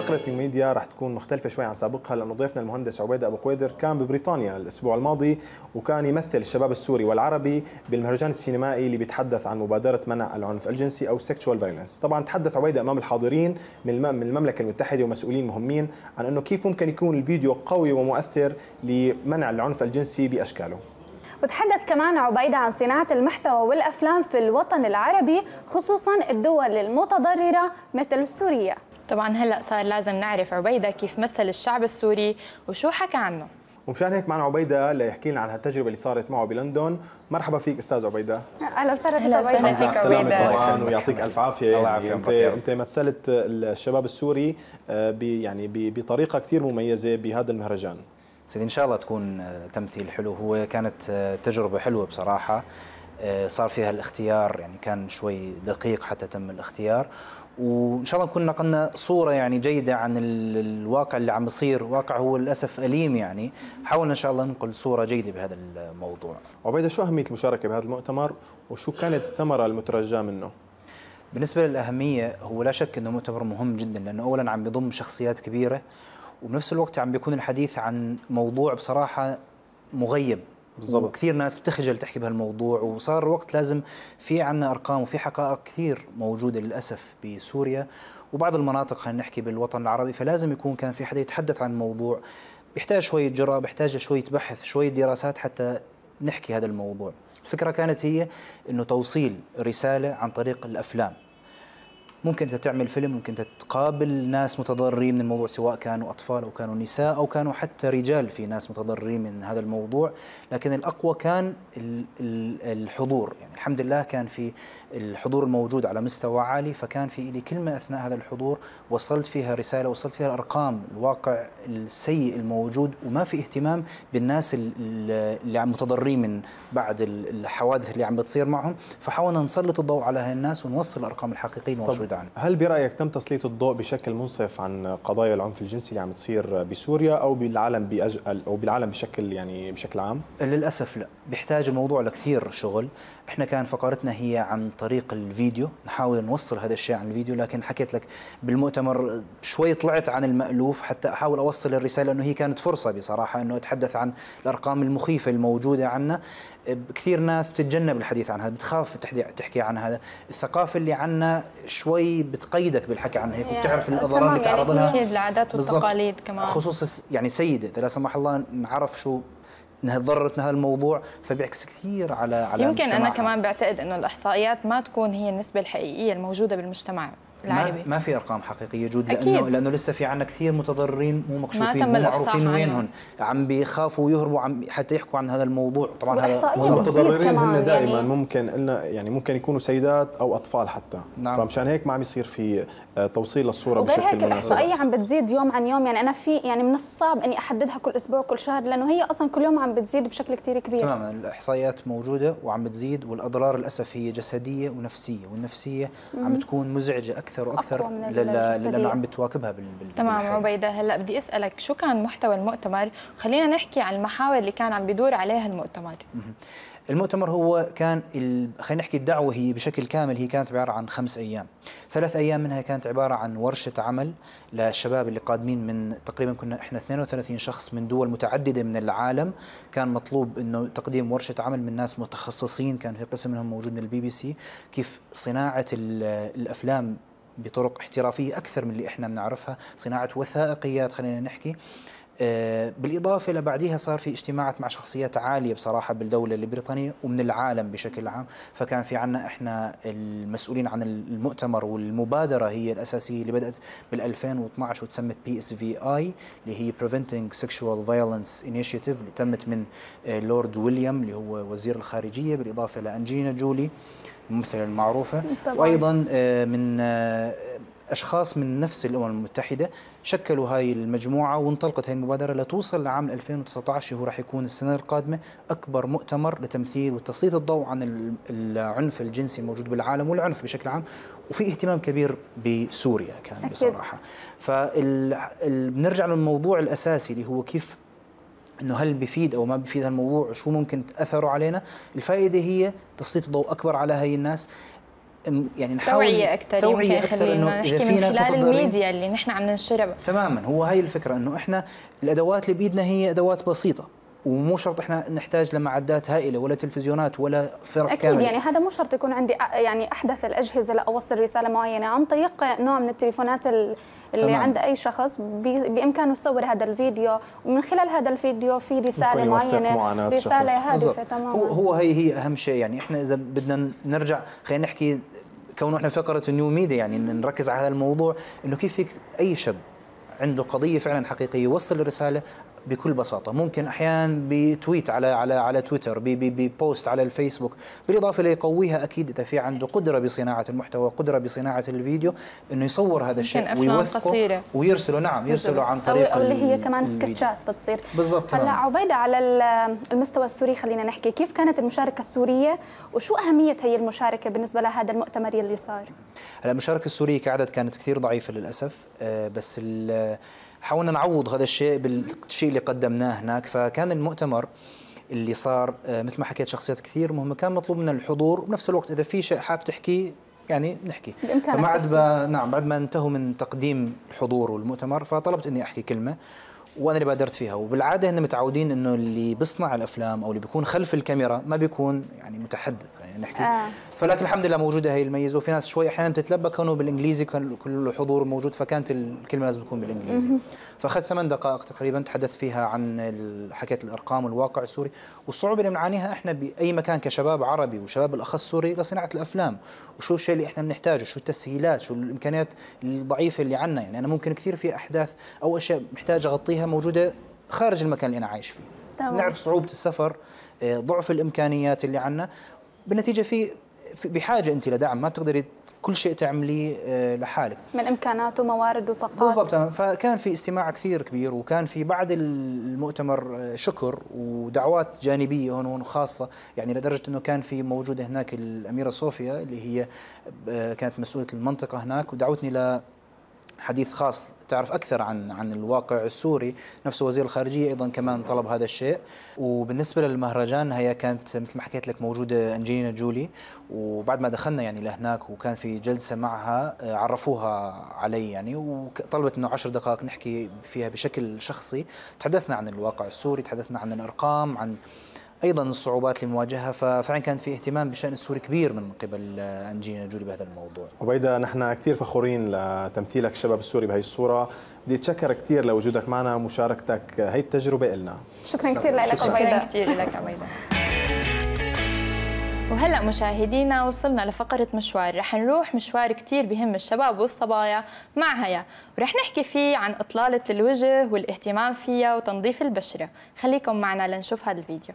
فقرة new media رح تكون مختلفة شوي عن سابقها لأنه ضيفنا المهندس عبيدة أبو قويدر كان ببريطانيا الأسبوع الماضي وكان يمثل الشباب السوري والعربي بالمهرجان السينمائي اللي بيتحدث عن مبادرة منع العنف الجنسي أو sexual violence طبعا تحدث عبيدة أمام الحاضرين من المملكة المتحدة ومسؤولين مهمين عن أنه كيف ممكن يكون الفيديو قوي ومؤثر لمنع العنف الجنسي بأشكاله. وتحدث كمان عبيدة عن صناعة المحتوى والأفلام في الوطن العربي خصوصا الدول المتضررة مثل سوريا. طبعا هلأ صار لازم نعرف عبيدة كيف مثل الشعب السوري وشو حكى عنه. ومشان هيك معنا عبيدة ليحكي لنا عن هالتجربة اللي صارت معه بلندن. مرحبا فيك أستاذ عبيدة. أهلا وسهلا فيك أهلا وسهلا فيك عبيدة. طبعا ويعطيك ألف عافية الله يعني. انت أنت مثلت الشباب السوري آه، يعني بطريقة كثير مميزة بهذا المهرجان. سيدي إن شاء الله تكون آه، تمثيل حلو. هو كانت آه، تجربة حلوة بصراحة. صار فيها الاختيار يعني كان شوي دقيق حتى تم الاختيار. وإن شاء الله نكون نقلنا صورة يعني جيدة عن الواقع اللي عم بيصير واقع هو للأسف أليم يعني. حاولنا إن شاء الله ننقل صورة جيدة بهذا الموضوع. عبيدة شو أهمية المشاركة بهذا المؤتمر؟ وشو كانت الثمره المترجاه منه؟ بالنسبة للأهمية هو لا شك إنه مؤتمر مهم جدا لأنه اولا عم بيضم شخصيات كبيرة وبنفس الوقت عم بيكون الحديث عن موضوع بصراحة مغيب. بالضبط. وكثير ناس بتخجل تحكي بهالموضوع وصار وقت لازم في عنا أرقام وفي حقائق كثير موجودة للأسف بسوريا. وبعض المناطق خلينا نحكي بالوطن العربي فلازم يكون كان في حدا يتحدث عن الموضوع. بيحتاج شوية جرأه بيحتاج شوية بحث شوية دراسات حتى نحكي هذا الموضوع. الفكرة كانت هي إنه توصيل رسالة عن طريق الأفلام. ممكن أنت تعمل فيلم ممكن أنت تقابل ناس متضررين من الموضوع سواء كانوا أطفال أو كانوا نساء أو كانوا حتى رجال في ناس متضررين من هذا الموضوع. لكن الأقوى كان الحضور. يعني الحمد لله كان في الحضور الموجود على مستوى عالي فكان في لي كلمه أثناء هذا الحضور وصلت فيها رسالة وصلت فيها الأرقام الواقع السيء الموجود وما في اهتمام بالناس اللي عم متضررين من بعد الحوادث اللي عم بتصير معهم. فحاولنا نسلط الضوء على هاي الناس ونوصل الأرقام الحقيقيه الموجوده عنه. هل برأيك تم تسليط الضوء بشكل منصف عن قضايا العنف الجنسي اللي عم تصير بسوريا أو بالعالم بأج... أو بالعالم بشكل يعني بشكل عام؟ للأسف لا. بيحتاج الموضوع لكثير شغل. إحنا كان فقرتنا هي عن طريق الفيديو. نحاول نوصل هذا الشيء عن الفيديو لكن حكيت لك بالمؤتمر شوي طلعت عن المألوف. حتى أحاول أوصل الرسالة إنه هي كانت فرصة بصراحة إنه أتحدث عن الأرقام المخيفة الموجودة عنا. كثير ناس بتتجنب الحديث عن هذا بتخاف تحكي عن هذا. الثقافة اللي عنا شوي بتقيدك بالحكي عن هيك وبتعرف الأضرار اللي يعني لها. أكيد العادات والتقاليد كمان. خصوصا يعني سيدة اذا لا سمح الله نعرف شو إنها تضررت من هذا الموضوع فبيعكس كثير على على يمكن أنا كمان بعتقد إنه الإحصائيات ما تكون هي النسبة الحقيقية الموجودة بالمجتمع. العربي ما في أرقام حقيقية جود لأنه أكيد. لأنه لسه في عندنا كثير متضررين مو مكشوفين مو معروفين وينهم عم بيخافوا ويهربوا عم حتى يحكوا عن هذا الموضوع. طبعا هذا المتضررين هن دائما. يعني ممكن قلنا يعني ممكن يكونوا سيدات أو أطفال حتى. نعم. فمشان هيك ما عم يصير في آه، توصيل الصورة بشكل هيك الإحصائية عم بتزيد يوم عن يوم. يعني أنا في يعني من الصعب إني أحددها كل أسبوع كل شهر لأنه هي أصلا كل يوم عم بتزيد بشكل كثير كبير. تماما. الإحصائيات موجودة وعم بتزيد والأضرار للأسف هي جسدية ونفسية والنفسية عم بتكون مزعجة أكثر. وأكثر لأنه عم بتواكبها بال تمام عبيدة هلأ بدي أسألك شو كان محتوى المؤتمر؟ خلينا نحكي عن المحاور اللي كان عم بيدور عليها المؤتمر. المؤتمر هو كان ال... خلينا نحكي الدعوة هي بشكل كامل هي كانت عبارة عن خمس أيام. ثلاث أيام منها كانت عبارة عن ورشة عمل للشباب اللي قادمين من تقريبا كنا إحنا 32 شخص من دول متعددة من العالم. كان مطلوب إنه تقديم ورشة عمل من ناس متخصصين كان في قسم منهم موجود من البي بي سي. كيف صناعة الأفلام بطرق احترافية أكثر من اللي إحنا بنعرفها. صناعة وثائقيات خلينا نحكي. بالإضافة لبعديها صار في اجتماعات مع شخصيات عالية بصراحة بالدولة البريطانية ومن العالم بشكل عام فكان في عنا إحنا المسؤولين عن المؤتمر والمبادرة هي الأساسية اللي بدأت بال 2012 وتسمت PSVI اللي هي Preventing Sexual Violence Initiative اللي تمت من آه، لورد ويليام اللي هو وزير الخارجية بالإضافة لأنجينا جولي الممثلة المعروفة طبعا. وأيضا آه، من آه، أشخاص من نفس الأمم المتحدة شكلوا هاي المجموعة وانطلقت هاي المبادرة لتوصل لعام 2019 هو راح يكون السنة القادمة أكبر مؤتمر لتمثيل وتسليط الضوء عن العنف الجنسي الموجود بالعالم والعنف بشكل عام وفي اهتمام كبير بسوريا كان أكيد. بصراحة. فبنرجع للموضوع الأساسي اللي هو كيف إنه هل بفيد أو ما بفيد هالموضوع شو ممكن اثره علينا؟ الفائدة هي تسليط الضوء أكبر على هاي الناس. يعني نحاول توعية أكثر توعية يمكن أكثر إنه إذا في ناس خلال الميديا اللي نحن عم ننشرها. تماما هو هاي الفكرة إنه إحنا الأدوات اللي بإيدنا هي أدوات بسيطة. ومو شرط إحنا نحتاج لمعدات هائلة ولا تلفزيونات ولا فرق أكيد كامله يعني هذا مو شرط يكون عندي يعني أحدث الأجهزة لأوصل رسالة معينة. عن طريق نوع من التليفونات ال- اللي تمام. عند أي شخص بي- بإمكانه يصور هذا الفيديو. ومن خلال هذا الفيديو في رسالة معينة رسالة. هادفة تماما. هو هو هي هي أهم شيء. يعني إحنا إذا بدنا نرجع خلينا نحكي كونه إحنا فقرة ال new media يعني نركز على هذا الموضوع إنه كيف فيك أي شاب عنده قضية فعلا حقيقية يوصل الرسالة بكل بساطة. ممكن أحيانا ب tweet على على على تويتر ب post على الفيسبوك. بالإضافة ليقويها أكيد إذا في عنده قدرة بصناعة المحتوى قدرة بصناعة الفيديو إنه يصور هذا الشيء ويوثقه قصيرة. ويرسله. نعم يرسله عن أو- طريق أو اللي هي كمان. سكتشات بتصير. بالضبط هلا. عبيدة على ال- المستوى السوري خلينا نحكي. كيف كانت المشاركة السورية؟ وشو أهمية هي المشاركة بالنسبة لهذا المؤتمر يلي صار؟ هلا المشاركة السورية كعدد كانت كثير ضعيفة للأسف آه، بس حاولنا نعوض هذا الشيء بالشيء اللي قدمناه هناك. فكان المؤتمر اللي صار آه، مثل ما حكيت شخصيات كثير مهمة كان مطلوب منا الحضور وبنفس الوقت. إذا في شيء حاب تحكي يعني نحكي. تحكي. ما نعم بعد ما انتهوا من تقديم الحضور والمؤتمر فطلبت إني أحكي كلمة وأنا اللي بادرت فيها. وبالعادة هن متعودين إنه اللي بيصنع الأفلام أو اللي بيكون خلف الكاميرا ما بيكون يعني متحدث. خلينا نحكي. آه. فلكن الحمد لله موجودة هي الميزة وفي ناس شوي أحيانا بتتلبى كانوا بالإنجليزي كان كل الحضور موجود فكانت الكلمة لازم تكون بالإنجليزي. فأخذت ثمان دقائق تقريبا تحدثت فيها عن حكيت الأرقام والواقع السوري. والصعوبة اللي بنعانيها إحنا بأي مكان كشباب عربي وشباب بالاخص سوري لصناعة الأفلام. وشو الشيء اللي إحنا بنحتاجه؟ شو التسهيلات؟ شو الإمكانيات الضعيفة اللي عندنا يعني أنا ممكن كثير في أحداث أو أشياء محتاج أغطيها موجودة خارج المكان اللي أنا عايش فيه. تمام. نعرف صعوبة السفر آه، ضعف الإمكانيات اللي عندنا بالنتيجة في بحاجة أنت لدعم ما بتقدري كل شيء تعمليه آه، لحالك من امكانات وموارد وطاقات بالضبط. فكان في استماع كثير كبير وكان في بعد المؤتمر آه، شكر ودعوات جانبية هون هون خاصة يعني لدرجة إنه كان في موجودة هناك الأميرة صوفيا اللي هي آه، كانت مسؤولة المنطقة هناك ودعوتني ل حديث خاص تعرف أكثر عن عن الواقع السوري. نفسه وزير الخارجية أيضا كمان طلب هذا الشيء. وبالنسبة للمهرجان هي كانت مثل ما حكيت لك موجودة انجلينا جولي. وبعد ما دخلنا يعني لهناك وكان في جلسة معها آه، عرفوها علي يعني. وطلبت إنه عشر دقائق نحكي فيها بشكل شخصي. تحدثنا عن الواقع السوري تحدثنا عن الأرقام عن أيضا الصعوبات اللي مواجهها ففعلا كان في اهتمام بالشان السوري كبير من قبل آه، انجلينا جولي بهذا الموضوع. عبيدة نحن كثير فخورين لتمثيلك الشباب السوري بهي الصورة. بدي أتشكر كثير لوجودك معنا ومشاركتك هي التجربة إلنا. شكرا كثير لك شكرا عبيده كثير لك عبيدة. وهلأ مشاهدينا وصلنا لفقرة مشوار. رح نروح مشوار كتير بهم الشباب والصبايا مع هيا. ورح نحكي فيه عن إطلالة الوجه والاهتمام فيها وتنظيف البشرة. خليكم معنا لنشوف هذا الفيديو.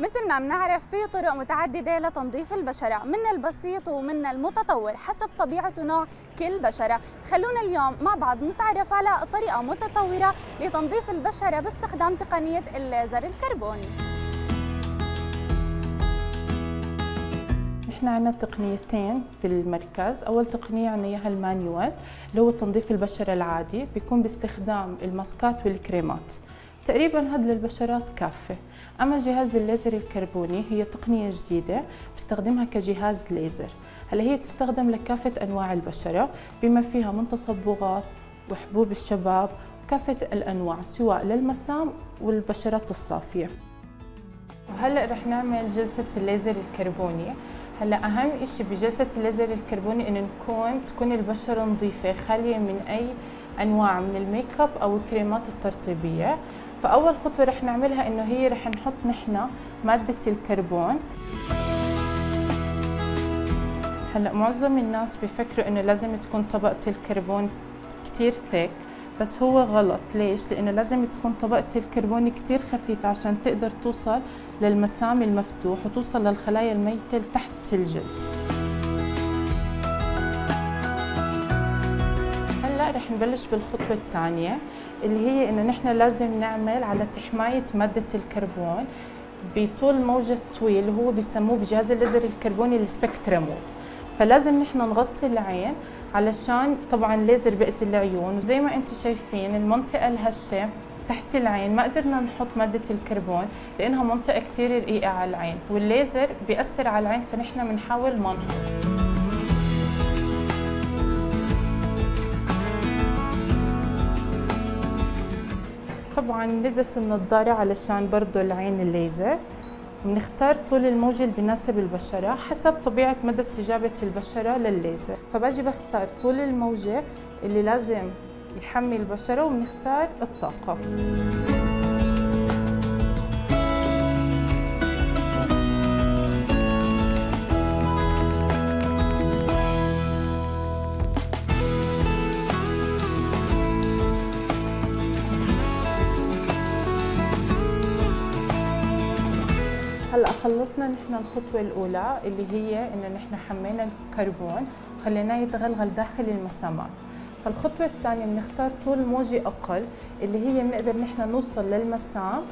مثل ما بنعرف في طرق متعددة لتنظيف البشرة من البسيط ومن المتطور حسب طبيعة ونوع كل بشرة. خلونا اليوم مع بعض نتعرف على طريقة متطورة لتنظيف البشرة باستخدام تقنية الليزر الكربوني نحن عندنا تقنيتين في المركز أول تقنية عندنا إياها ال manual اللي هو تنظيف البشرة العادي بيكون باستخدام الماسكات والكريمات. تقريبا هذا للبشرات كافة. أما جهاز الليزر الكربوني هي تقنية جديدة بستخدمها كجهاز ليزر. هلا هي تستخدم لكافة أنواع البشرة بما فيها من تصبغات وحبوب الشباب وكافة الأنواع سواء للمسام والبشرات الصافية. وهلا رح نعمل جلسة الليزر الكربوني. هلا أهم إشي بجلسة الليزر الكربوني إنه نكون تكون البشرة نظيفة خالية من أي أنواع من الميك أب أو الكريمات الترطيبية. فأول خطوة رح نعملها إنه هي رح نحط نحن مادة الكربون. هلأ معظم الناس بيفكروا إنه لازم تكون طبقة الكربون كتير thick بس هو غلط. ليش؟ لأنه لازم تكون طبقة الكربون كتير خفيفة عشان تقدر توصل للمسام المفتوح وتوصل للخلايا الميتة تحت الجلد. هلأ رح نبلش بالخطوة الثانية. اللي هي إنه نحن لازم نعمل على حماية مادة الكربون بطول موجة طويل اللي هو بيسموه بجهاز الليزر الكربوني ال spectra mode فلازم نحن نغطي العين علشان طبعا ليزر بأذي العيون وزي ما أنتم شايفين المنطقة الهشة تحت العين ما قدرنا نحط مادة الكربون لأنها منطقة كتير رقيقة على العين والليزر بيأثر على العين فنحن بنحاول ما نحط طبعا نلبس النظارة علشان برضو العين الليزر. بنختار طول الموجة اللي بيناسب البشرة حسب طبيعة مدى استجابة البشرة للليزر. فباجي بختار طول الموجة اللي لازم يحمي البشرة وبنختار الطاقة. هلأ خلصنا نحن الخطوة الأولى اللي هي إنه نحن حمينا الكربون وخليناه يتغلغل داخل المسامات فالخطوة الثانية بنختار طول موجة أقل اللي هي بنقدر نحن نوصل للمسام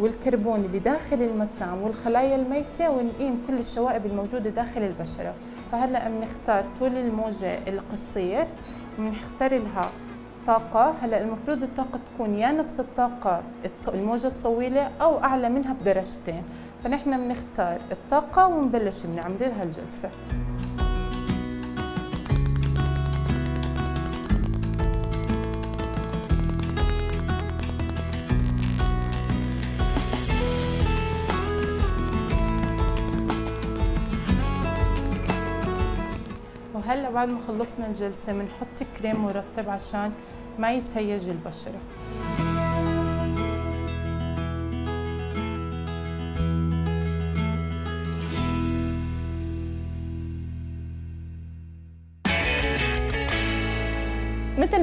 والكربون اللي داخل المسام والخلايا الميتة ونقيم كل الشوائب الموجودة داخل البشرة. فهلأ بنختار طول الموجة القصير وبنختار لها طاقة. هلأ المفروض الطاقة تكون يا نفس الطاقة الموجة الطويلة أو أعلى منها بدرجتين. فنحن بنختار الطاقة ونبلش بنعمل لها الجلسة. وهلا بعد ما خلصنا الجلسة بنحط كريم مرطب عشان ما يتهيج البشرة.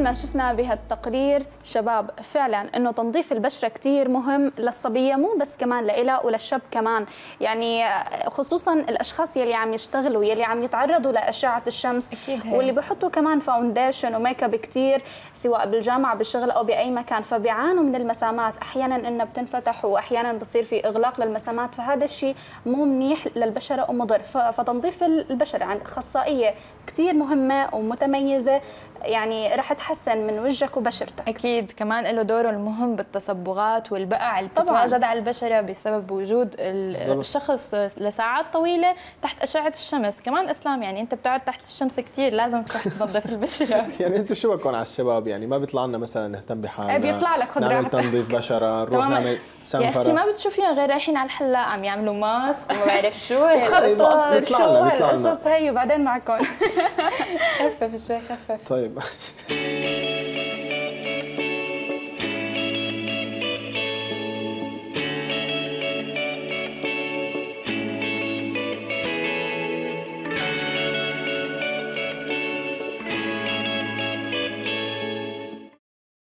مثل ما شفنا بهالتقرير شباب فعلا إنه تنظيف البشرة كثير مهم للصبية مو بس كمان لإلها وللشاب كمان. يعني خصوصا الأشخاص يلي عم يشتغلوا يلي عم يتعرضوا لإشعة الشمس أكيد هي. واللي بحطوا كمان foundation و makeup كثير سواء بالجامعة بالشغل أو بأي مكان فبيعانوا من المسامات. أحيانا إنها بتنفتح واحيانا بصير في إغلاق للمسامات فهذا الشيء مو منيح للبشرة ومضر فتنظيف البشرة عند أخصائية كثير مهمة ومتميزة. يعني رح تحسن من وجهك وبشرتك. أكيد كمان له دوره المهم بالتصبغات والبقع اللي. بتتواجد على البشرة بسبب وجود. الشخص لساعات طويلة تحت أشعة الشمس. كمان إسلام يعني أنت بتقعد تحت الشمس كثير لازم تروح تنظف البشرة. يعني أنتم شو بدكم على الشباب؟ يعني ما بيطلع لنا مثلا نهتم بحالنا. إيه، بيطلع لك خد نعمل. تنظيف بشرة نروح. نعمل يا أختي ما سنفره بتشوفيهم غير رايحين على الحلاق عم يعملوا ماسك وما بعرف شو. هالقصص بيطلع شو لنا- بيطلع لنا. هالقصص هي؟ وبعدين معكم. خفف شوي خفف. طيب. バイ